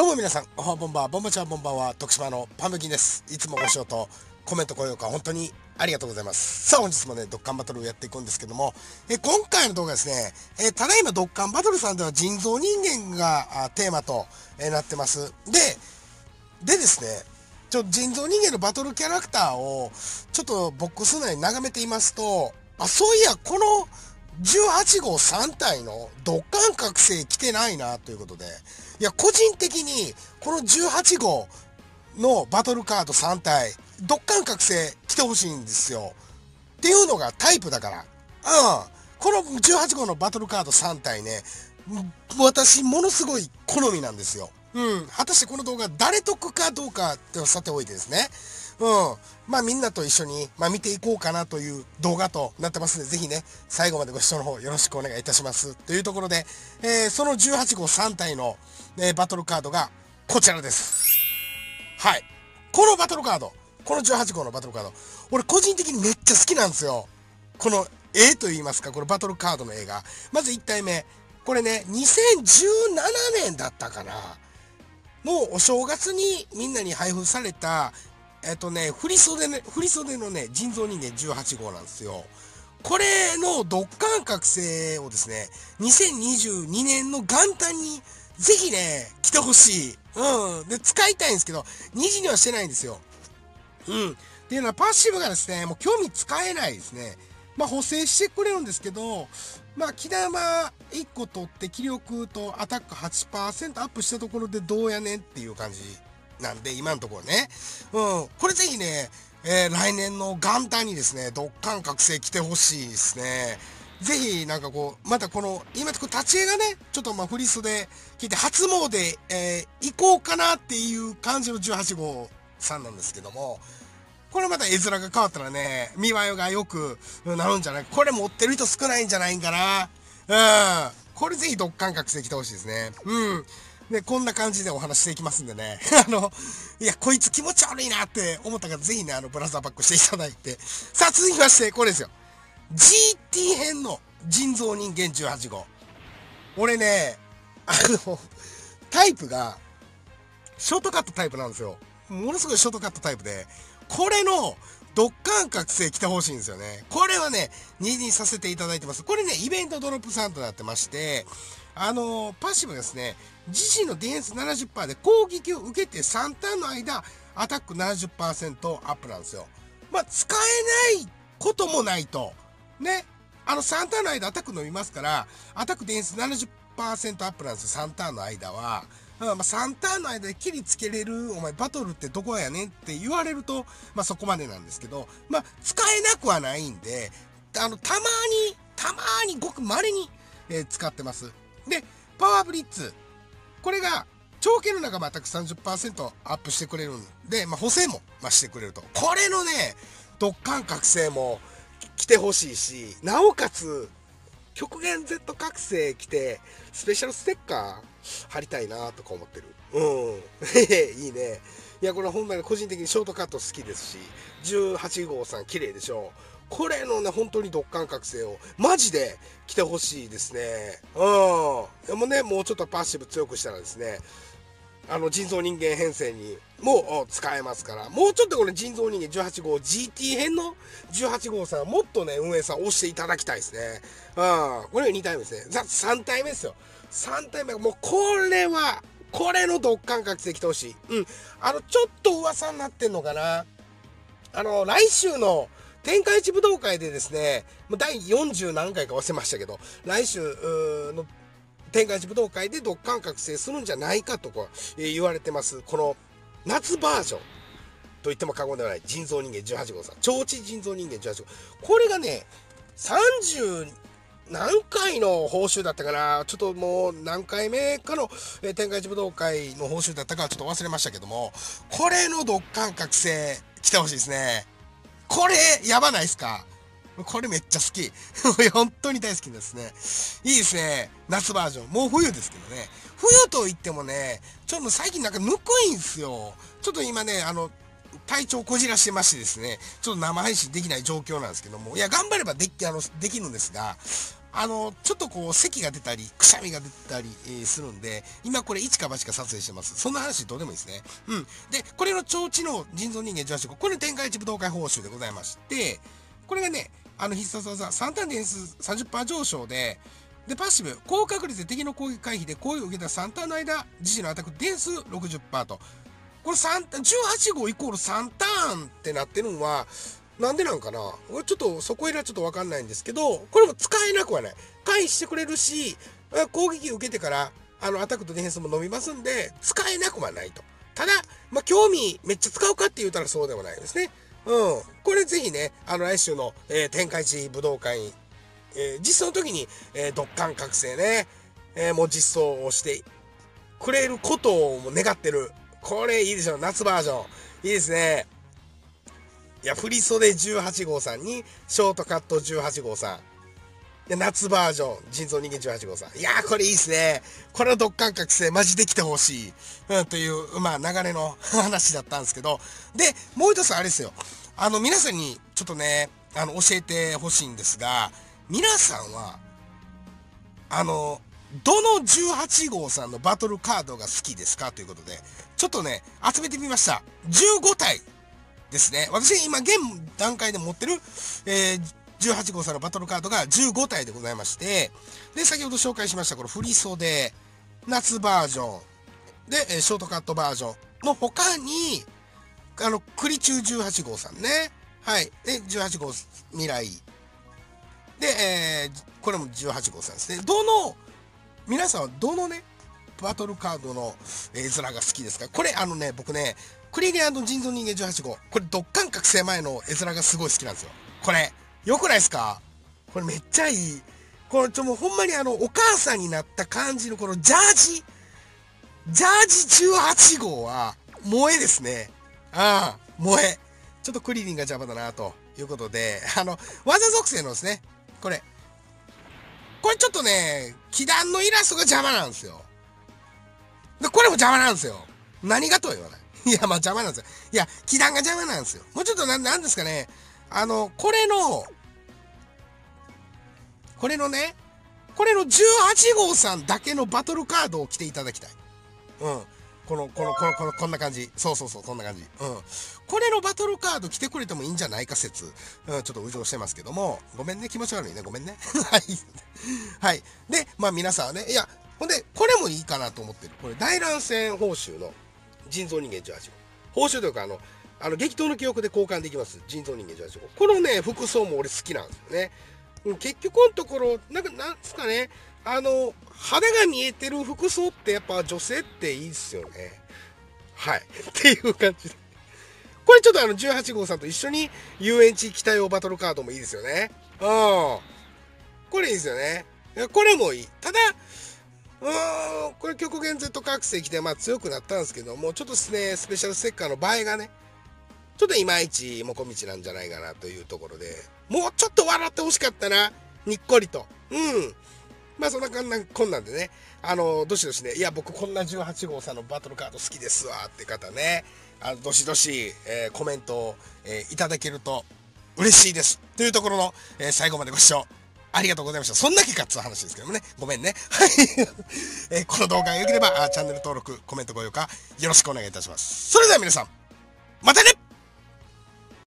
どうも皆さん、おはボンバー、ボンバちゃんボンバーは徳島のパンプキンです。いつもご視聴とコメント、高評価、本当にありがとうございます。さあ、本日もね、ドッカンバトルをやっていくんですけども、え今回の動画ですね、えただいまドッカンバトルさんでは人造人間がテーマと、えなってます。で、でですね、ちょっと人造人間のバトルキャラクターを、ちょっとボックス内に眺めていますと、あ、そういや、この、18号3体のドッカン覚醒来てないなということで、いや、個人的にこの18号のバトルカード3体、ドッカン覚醒来てほしいんですよ。っていうのがタイプだから。うん。この18号のバトルカード3体ね、私ものすごい好みなんですよ。うん。果たしてこの動画誰得かどうかってさておいてですね。うん。まあみんなと一緒に、まあ、見ていこうかなという動画となってますので、ぜひね、最後までご視聴の方よろしくお願いいたします。というところで、えー、その18号3体の、えー、バトルカードがこちらです。はい。このバトルカード、この18号のバトルカード、俺個人的にめっちゃ好きなんですよ。この絵と言いますか、このバトルカードの絵が。まず1体目。これね、2017年だったかな。のお正月にみんなに配布された、えっとね、振袖ね、振袖のね、人造人間18号なんですよ。これのドッカン覚醒をですね、2022年の元旦にぜひね、来てほしい。うん。で、使いたいんですけど、2時にはしてないんですよ。うん。っていうのは、パッシブがですね、もう興味使えないですね。まあ、補正してくれるんですけど、まあ、木玉1個取って気力とアタック8%アップしたところでどうやねんっていう感じなんで、今のところね。うん。これぜひね、えー、来年の元旦にですね、ドッカン覚醒来てほしいですね。ぜひ、なんかこう、またこの、今こ立ち絵がね、ちょっとまあフリスで聞いて、初詣、えー、行こうかなっていう感じの18号さんなんですけども、これまた絵面が変わったらね、見栄えが良くなるんじゃないこれ持ってる人少ないんじゃないんかな。うん。これぜひドッカン覚醒来てほしいですね。うん。で、こんな感じでお話していきますんでね。あの、いや、こいつ気持ち悪いなって思ったからぜひね、あの、ブラザーバックしていただいて。さあ、続きまして、これですよ。GT 編の人造人間18号。俺ね、あの、タイプが、ショートカットタイプなんですよ。ものすごいショートカットタイプで、これの、ドッカン覚醒来てほしいんですよね。これはね、2にさせていただいてます。これね、イベントドロップ3となってまして、あのー、パッシブですね、自身のディフェンス70%で攻撃を受けて3ターンの間、アタック70%アップなんですよ。まあ、使えないこともないと。ね。あの3ターンの間アタック伸びますから、アタックディフェンス70%アップなんですよ、3ターンの間は。まあ、3ターンの間で切りつけれる、お前バトルってどこやねんって言われると、まあそこまでなんですけど、まあ使えなくはないんで、あの、たまに、たまにごく稀に、えー、使ってます。で、パワーブリッツ。これが、長径の中もアタック30%アップしてくれるんで、まあ補正も、まあ、してくれると。これのね、ドッカン覚醒も来てほしいし、なおかつ、極限 Z 覚醒来て、スペシャルステッカー貼りたいなとか思ってる。うん。いいね。いや、これほんまに個人的にショートカット好きですし、18号さん綺麗でしょう。これのね、本当にドッカン覚醒を、マジで来てほしいですね。うん。でもね、もうちょっとパッシブ強くしたらですね、あの人造人間編成にも使えますから、もうちょっとこれ人造人間18号 GT 編の18号さん、もっとね、運営さん押していただきたいですね。うん。これが2体目ですね。ザ3体目ですよ。3体目がもうこれは、これのドッカン覚醒来てほしい。うん。あの、ちょっと噂になってんのかな。あの、来週の天下一武道会でですね、第40何回か忘れましたけど、来週の天下一武道会でドッカン覚醒するんじゃないかとか言われてます。この夏バージョンと言っても過言ではない人造人間18号さん。超知人造人間18号。これがね、30何回の報酬だったかなちょっともう何回目かの、え天下一武道会の報酬だったかはちょっと忘れましたけども、これのドッカン覚醒来てほしいですね。これ、やばないっすか？これめっちゃ好き。本当に大好きですね。いいですね。夏バージョン。もう冬ですけどね。冬といってもね、ちょっと最近なんかぬくいんすよ。ちょっと今ね、あの、体調こじらしてましてですね、ちょっと生配信できない状況なんですけども、いや、頑張ればでき、あの、できるんですが、あの、ちょっとこう、咳が出たり、くしゃみが出たり、えー、するんで、今これ一か八か撮影してます。そんな話どうでもいいですね。うん。で、これの超知能人造人間18号、これ天下一武道会報酬でございまして、これがね、あの必殺技、3ターン点数30%上昇で、で、パッシブ、高確率で敵の攻撃回避で攻撃を受けた3ターンの間、自身のアタック点数60%と。これ3、18号イコール3ターンってなってるのは、なんでなんかな？ちょっとそこいらちょっとわかんないんですけど、これも使えなくはない。回避してくれるし、攻撃受けてから、あの、アタックとディフェンスも伸びますんで、使えなくはないと。ただ、まあ、興味めっちゃ使うかって言ったらそうでもないですね。うん。これぜひね、あの、来週の、えー、天下一武道会、えー、実装の時に、えー、ドッカン覚醒ね、えー、もう実装をしてくれることを願ってる。これいいでしょ。夏バージョン。いいですね。いや、振袖18号さんに、ショートカット18号さん。で、夏バージョン、人造人間18号さん。いやー、これいいっすね。これのドッカン覚醒、マジできてほしい。うん、という、まあ、流れの 話だったんですけど。で、もう一つあれですよ。あの、皆さんに、ちょっとね、あの、教えてほしいんですが、皆さんは、あの、どの18号さんのバトルカードが好きですか？ということで、ちょっとね、集めてみました。15体ですね。私、今、現段階で持ってる、えー、18号さんのバトルカードが15体でございまして、で、先ほど紹介しました、この振袖、夏バージョン、で、ショートカットバージョンの他に、あの、栗中18号さんね。はい。で、18号未来。で、えー、これも18号さんですね。どの、皆さんはどのね、バトルカードの絵面が好きですか？これ、あのね、僕ね、クリリアン人造人間18号。これ、ドッカン覚醒前の絵面がすごい好きなんですよ。これ、よくないですか？これめっちゃいい。これ、ちょ、もうほんまにあの、お母さんになった感じのこのジャージ、ジャージ18号は、萌えですね。ああ、萌え。ちょっとクリリンが邪魔だな、ということで、あの、技属性のですね、これ。これちょっとね、気団のイラストが邪魔なんですよ。で、これも邪魔なんですよ。何がとは言わない。いや、まあ邪魔なんですよ。いや、気団が邪魔なんですよ。もうちょっとな、なんですかね。あの、これの、これのね、これの18号さんだけのバトルカードを着ていただきたい。うん。この、この、この、この、こんな感じ。そうそうそう、こんな感じ。うん。これのバトルカード着てくれてもいいんじゃないか説。うん、ちょっと浮上してますけども。ごめんね、気持ち悪いね。ごめんね。はい。はい。で、まあ皆さんはね、いや、ほんで、これもいいかなと思ってる。これ、大乱戦報酬の人造人間18号。報酬というか、あの、あの激闘の記憶で交換できます。人造人間18号。このね、服装も俺好きなんですよね。結局のところ、なんか、なんすかね、あの、肌が見えてる服装ってやっぱ女性っていいっすよね。はい。っていう感じで。これちょっとあの、18号さんと一緒に遊園地期待用バトルカードもいいですよね。うん。これいいですよね。これもいい。ただ、うーん、これ極限 Z 覚醒来て、まあ強くなったんですけども、ちょっとですね、スペシャルステッカーの場合がね、ちょっといまいちもこみちなんじゃないかなというところで、もうちょっと笑ってほしかったな。にっこりと。うん。まあそんなこんな、こんなんでね、あの、どしどしね、いや、僕こんな18号さんのバトルカード好きですわって方ね、あの、どしどし、えー、コメントを、えー、いただけると嬉しいです。というところの、えー、最後までご視聴ありがとうございました。そんな気かっつう話ですけどもね。ごめんね。はい。え、この動画が良ければ、チャンネル登録、コメント、高評価、よろしくお願いいたします。それでは皆さん、またね